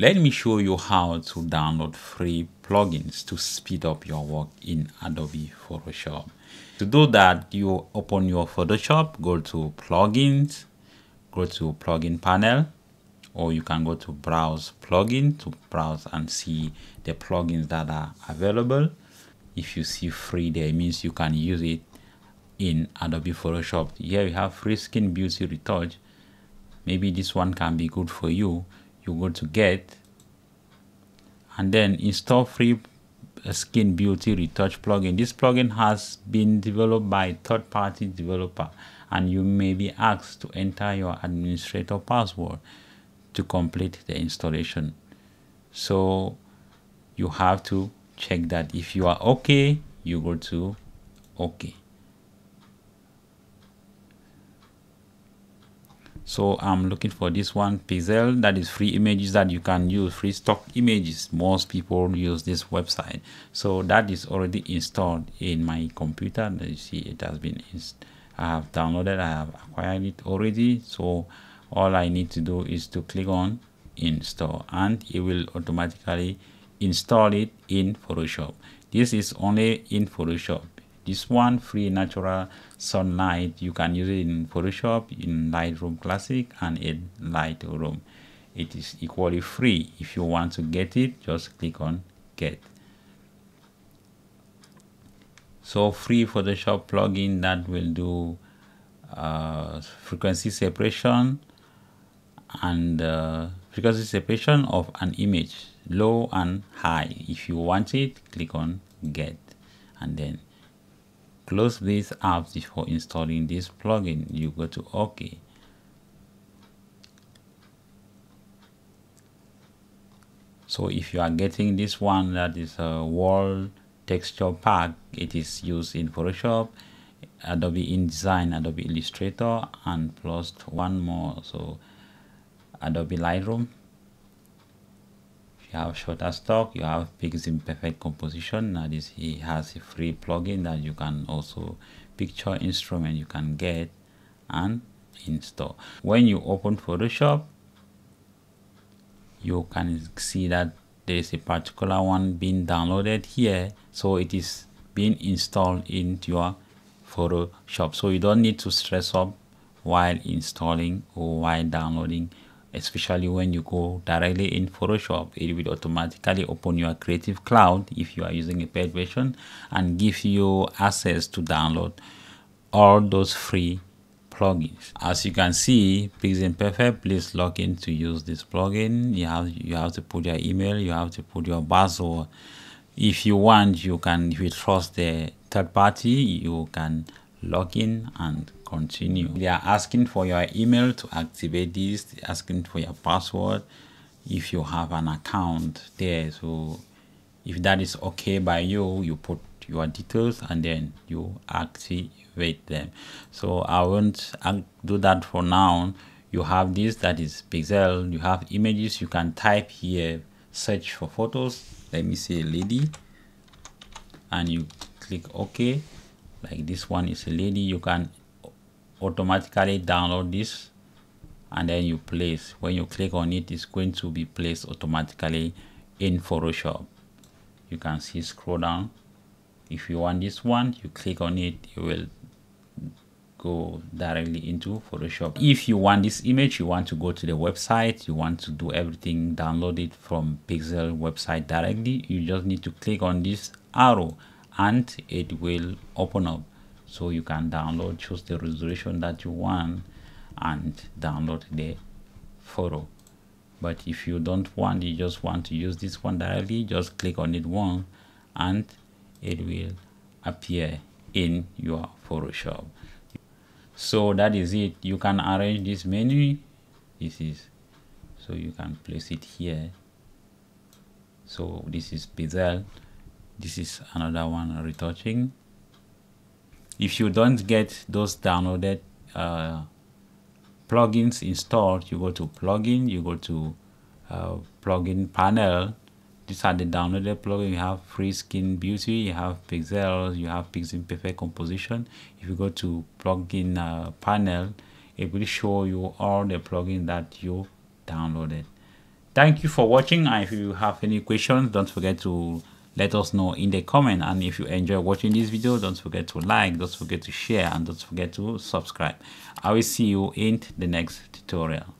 Let me show you how to download free plugins to speed up your work in Adobe Photoshop. To do that, you open your Photoshop, go to plugins, go to plugin panel, or you can go to browse plugin to browse and see the plugins that are available. If you see free there, means you can use it in Adobe Photoshop. Here we have free skin beauty retouch. Maybe this one can be good for you. You go to get and then install free uh, skin beauty retouch plugin. This plugin has been developed by third-party developer and you may be asked to enter your administrator password to complete the installation. So you have to check that if you are okay, you go to okay. So i'm looking for this one pixel that is free images that you can use free stock images. Most people use this website. So that is already installed in my computer. You see it has been i have downloaded i have acquired it already. So all i need to do is to click on install and it will automatically install it in photoshop. This is only in photoshop this one free natural sunlight you can use it in photoshop in lightroom classic and in lightroom. It is equally free. If you want to get it just click on get. So free photoshop plugin that will do uh, frequency separation and uh, frequency separation of an image low and high. If you want it click on get and then close these apps before installing this plugin. You go to ok. So if you are getting this one that is a wall texture pack it is used in photoshop adobe indesign adobe illustrator and plus one more. So adobe lightroom you have Shutterstock, you have Pixel Perfect Composition. Now this he has a free plugin that you can also picture instrument you can get and install. When you open Photoshop, you can see that there is a particular one being downloaded here. So it is being installed into your Photoshop. So you don't need to stress up while installing or while downloading especially when you go directly in Photoshop it will automatically open your creative cloud if you are using a paid version and give you access to download all those free plugins. As you can see Piximperfect please log in to use this plugin. You have you have to put your email you have to put your password. If you want you can if you trust the third party you can log in and continue. They are asking for your email to activate this asking for your password if you have an account there. So if that is okay by you you put your details and then you activate them. So i won't do that for now. You have this that is pixel. You have images. You can type here search for photos. Let me say lady. And you click ok like this one is a lady you can automatically download this and then you place when you click on it it's going to be placed automatically in photoshop. You can see scroll down. If you want this one you click on it you will go directly into photoshop. If you want this image you want to go to the website you want to do everything download it from pixel website directly you just need to click on this arrow and it will open up. So you can download choose the resolution that you want and download the photo. But if you don't want you just want to use this one directly just click on it one and it will appear in your photoshop. So that is it. You can arrange this menu. This is so you can place it here. So this is Pixel this is another one retouching. If you don't get those downloaded uh, plugins installed you go to plugin you go to uh, plugin panel. These are the downloaded plugin. You have free skin beauty you have Pexels you have pixel perfect composition. If you go to plugin uh, panel it will show you all the plugins that you downloaded. Thank you for watching. If you have any questions don't forget to let us know in the comment and if you enjoy watching this video don't forget to like don't forget to share and don't forget to subscribe. I will see you in the next tutorial